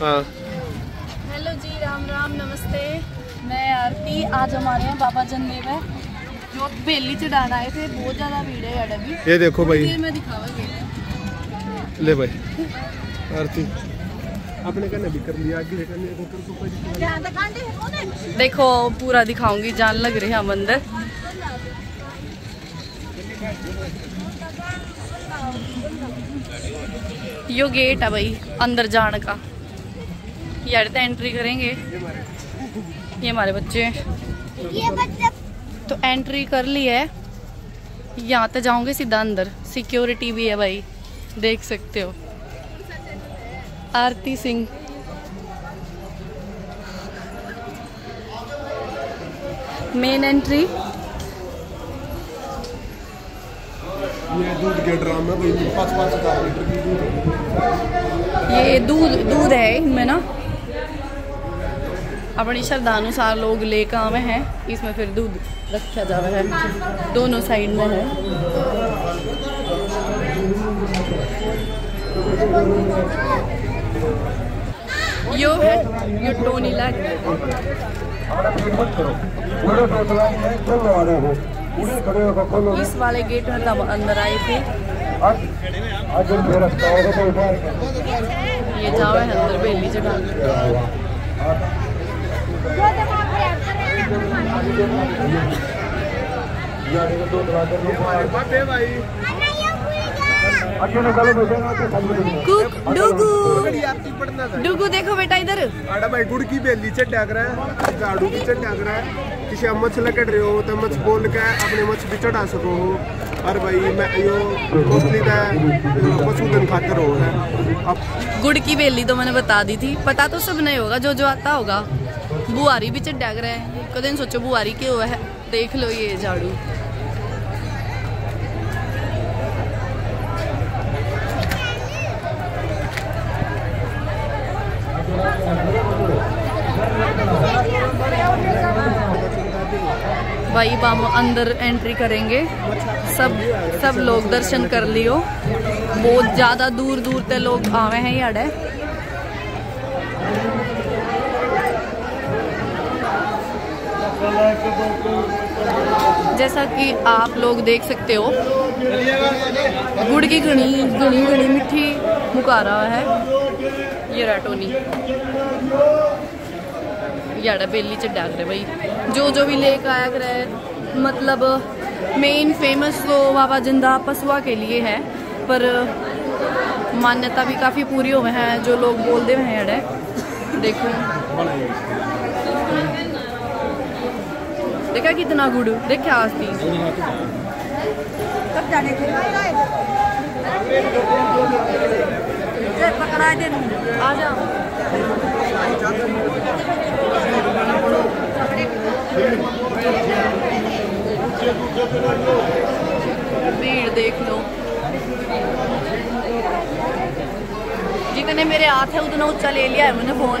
हाँ। हेलो जी राम राम नमस्ते। मैं आरती आज हमारे यहाँ बाबा जनदेव है जो बेली चढ़ाना आए थे बहुत ज़्यादा भीड़ है यार अभी। ये देखो भाई। फिर मैं दिखावा ले भाई आरती। आपने कहना भी कर लिया? आगे कर देखो पूरा दिखाऊँगी जान लग रही है हम अंदर। यो गेट है भाई अंदर जाने का। यार तो एंट्री करेंगे। ये हमारे बच्चे। हैं तो एंट्री कर ली है। यहाँ तो जाऊँगे सीधा अंदर। सिक्योरिटी भी है भाई। देख सकते हो। आरती सिंह। मेन एंट्री ये दूध के ड्राम है भाई। पाँच पाँच हज़ार लीटर की दूध ये दूध दूध है इनमें ना। अपनी श्रद्धानुसार लोग लेकर आवे हैं। इसमें फिर दूध रखा जावे है। दोनों साइड में है। यो है, यो टोनी लैग इस वाले गेट में तब अंदर आए थे। ये जावे है अंदर बेली कुक डुगू। देखो बेटा इधर। भाई गुड़ की बेली रहा है झाड़ू की रहा है। किसी मछ लकड़ रहे हो तो मछ बोल के अपने मछ भी चढ़ा सको हो। और भाई मैं यो मोस्टली पशुधन खातर हो है। अब गुड़ की बेली तो मैंने बता दी थी। पता तो सब नहीं होगा जो जो आता होगा। बुआरी भी रहा है। कदे सोचो बुआरी क्यों है? देख लो ये झाड़ू। भाई अब हम अंदर एंट्री करेंगे। सब सब लोग दर्शन कर लियो। बहुत ज़्यादा दूर दूर ते लोग आवे हैं याडे। जैसा कि आप लोग देख सकते हो, गुड़ की घनी घनी घनी मिठी मुकारा है। ये राटोनी। याड़ा बेली च डाक रहे भाई। जो जो भी लेक आया करे मतलब मेन फ़ेमस तो बाबा ज़िंदा पसुआ के लिए है, पर मान्यता भी काफ़ी पूरी हुए हैं, जो लोग बोलते हैं याड़े देखो। देखा कितना गुड़? देखा आज थी? आ जा। भीड़ देख लो। जितने मेरे हाथ है उतना ऊँचा ले लिया है मैंने फ़ोन।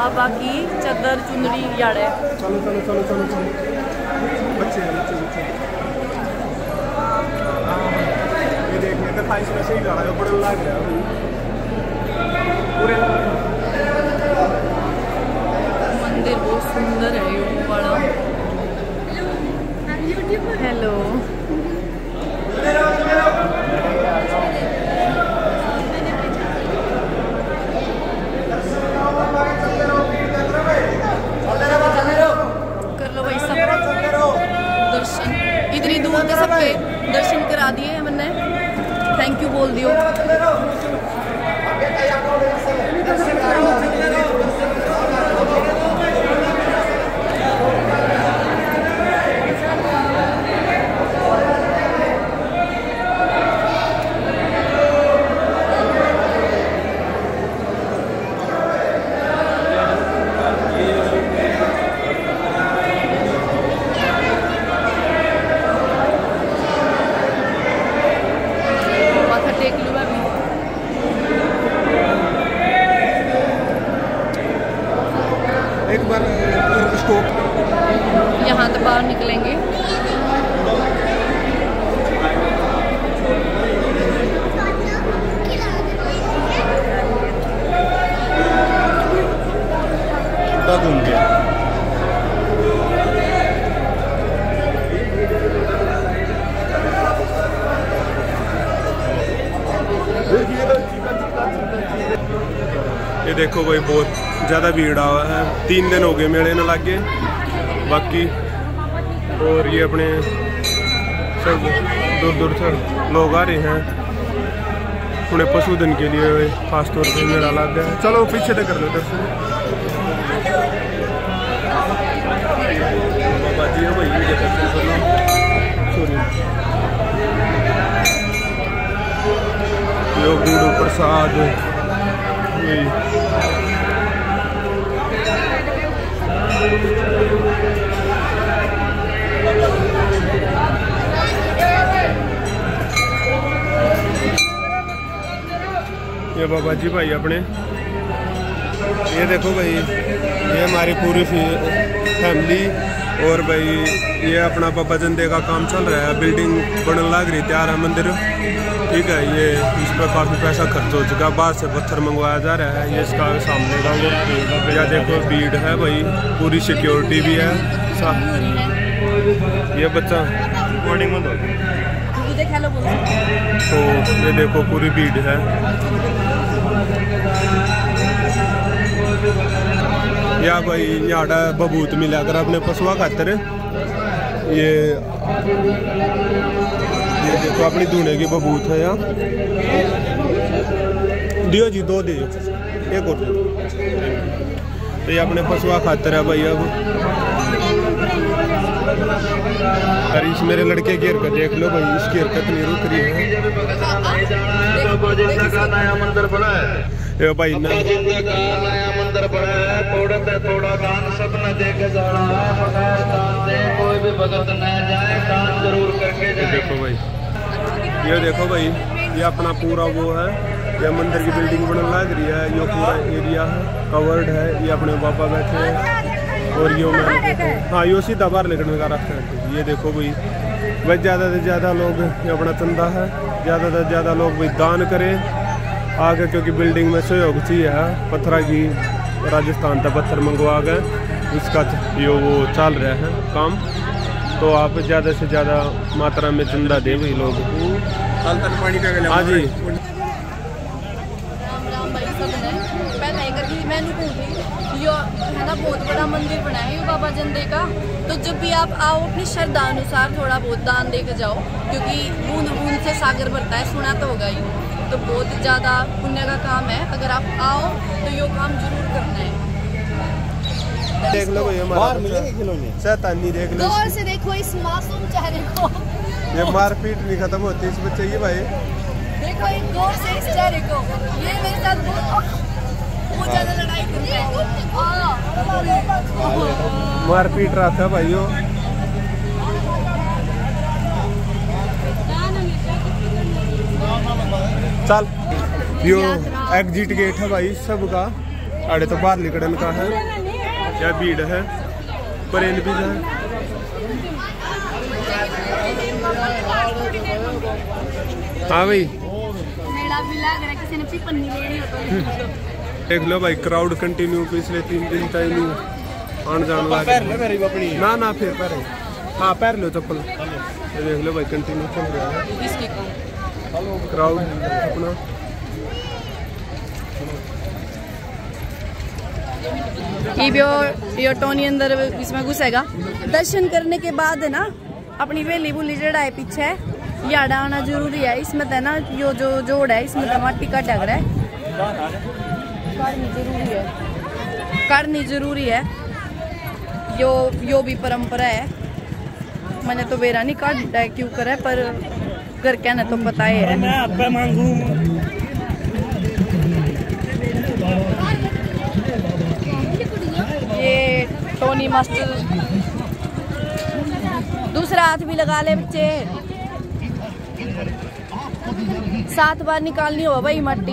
बाबा की चद्दर चुनरी याड़े। चलो चलो चलो चलो चलो। बच्चे बच्चे बच्चे। ये तो फाइस में से ही बड़ा लग रहा है पूरे मंदिर बहुत सुंदर है ये बड़ा हेलो कर लो भाई सब दर्शन इतनी दूर के सबके दर्शन करा दिए हैं मैंने थैंक यू बोल दियो देखो भाई बहुत ज़्यादा भीड़ आ, तीन दिन हो गए मेले न लागे। बाकी, और ये अपने सब दूर दूर से लोग आ रहे हैं। उन्हें पशुधन के लिए खास तौर पर मेला लग गया। चलो, पीछे तक कर लो दर्शन भाई, ये दर्शन कर लो सॉरी यो। प्रसाद ये बाबा जी भाई अपने। ये देखो भाई, ये हमारी पूरी फैमिली और भाई ये अपना बाबा जंदे का काम चल रहा है। बिल्डिंग बनने लग रही, तैयार है मंदिर। ठीक है, ये इस पर काफ़ी पैसा खर्च हो चुका है। बाहर से पत्थर मंगवाया जा रहा है। ये इसका सामने का वो या देखो, भीड़ है भाई। पूरी सिक्योरिटी भी है। ये बच्चा में तो ये देखो पूरी भीड़ है। या भाई यहाँ बबूत मिला कर अपने पशुआ खातर। ये ये देखो अपनी धुने की बबूत है यहाँ। दियो जी, दो दियो। एक और। तो ये अपने पशुआ खातर है भाई अब। इस मेरे लड़के की हरकत देख लो भाई, इसकी हरकत नहीं रुक रही है। ये भाई, ना। मंदिर बना है से थोड़ा दान सब न दे के जाना है बगैर दान दे कोई भी भगत न जाए दान ज़रूर करके जाए देखो भाई, ये देखो भाई, ये अपना पूरा वो है, ये मंदिर की बिल्डिंग बनने लग रही है, ये पूरा एरिया है कवर्ड है, ये अपने पापा बैठे हैं। और ये मैं हाँ। ये सीधा बाहर निकलने का रास्ता है। ये देखो भाई भाई ज़्यादा से ज़्यादा लोग ये अपना चंदा है। ज़्यादा से ज़्यादा लोग भाई दान करें। आगे क्योंकि बिल्डिंग में सहयोग चाहिए है। पत्थर की राजस्थान तक पत्थर मंगवा गए। इसका ये वो चल रहा है काम। तो आप ज़्यादा से ज़्यादा मात्रा में चंदा दें भाई लोग हाँ जी राम राम भाई सबने पहले एक अभी मैंने पूछी यो है ना बहुत बड़ा मंदिर बनाया है बाबा जंदे का। तो जब भी आप आओ अपनी श्रद्धा अनुसार थोड़ा बहुत दान दे के जाओ क्योंकि बूंद बूंद से सागर भरता है सुना तो होगा ही। तो बहुत ज़्यादा पुण्य का काम है। अगर आप आओ तो यो काम ज़रूर करना है। देख लो भाई हमारा खिलौने? शैतानी देख लो। गौर से देखो इस मासूम चेहरे को। ये मारपीट नहीं खत्म होती इस बच्चे की भाई। देखो एक गौर से इस चेहरे को। ये मेरे साथ बहुत लड़ाई कर रहा। था भाइयों। चल यो एग्जिट गेट है भाई सबका। अरे तो बाहर निकलने का है। क्या भीड़ है? परेन भी है। हाँ भाई। मेला भी लग रहा है किसी ने पिपन्नी लेनी हो तो। देख लो भाई क्राउड कंटिन्यू पिछले तीन दिन तक नहीं आन जान लग। ना ना फिर पैर हाँ पैर लो चप्पल। ये देख लो भाई कंटिन्यू चल रहा है। क्राउड अपना। ये टोनी अंदर इसमें घुसेगा। दर्शन करने के बाद है ना अपनी वेली बुली जड़ा है पीछे याडा आना ज़रूरी है। इसमें तो ना यो जो जोड़ है इसमें तो माटी का डग है करनी ज़रूरी है। करनी ज़रूरी है। यो यो भी परंपरा है। मैंने तो बेरा नहीं काट है क्यों करे पर घर कहने तो पता ही है। ये टोनी मास्टर दूसरा हाथ भी लगा ले बच्चे। सात बार निकालनी हो भाई मट्टी।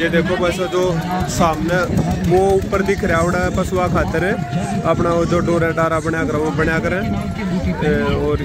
ये देखो बस जो सामने वो ऊपर दिख रहा उड़ा पशुआ खातर। है अपना वो जो डोरा डारा बनाया करो, वो बनाया करें। और